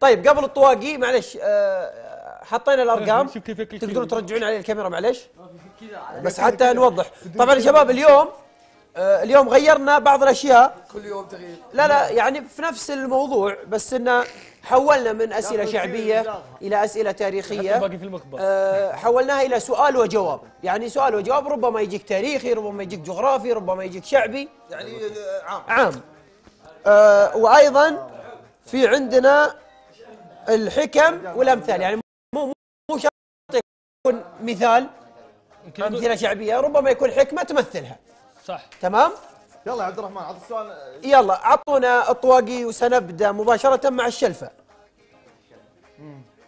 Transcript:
طيب قبل الطواقي معلش آه، حطينا الأرقام. كذا. ترجعون على الكاميرا معلش بس حتى نوضح. طبعا يا شباب اليوم آه، اليوم غيرنا بعض الأشياء. كل يوم تغيير. لا لا يعني في نفس الموضوع بس انه حولنا من أسئلة شعبية إلى أسئلة تاريخية. باقي في المخبر آه، حولناها إلى سؤال وجواب. يعني سؤال وجواب ربما يجيك تاريخي ربما يجيك جغرافي ربما يجيك شعبي. يعني آه، عام. عام. آه، وأيضا في عندنا الحكم والأمثال. يعني مو مو شرط يكون مثال أمثلة شعبية ربما يكون حكمة تمثلها. صح. تمام؟ يلا يا عبد الرحمن عط السؤال. يلا عطونا الطواقي وسنبدأ مباشرة مع الشلفة.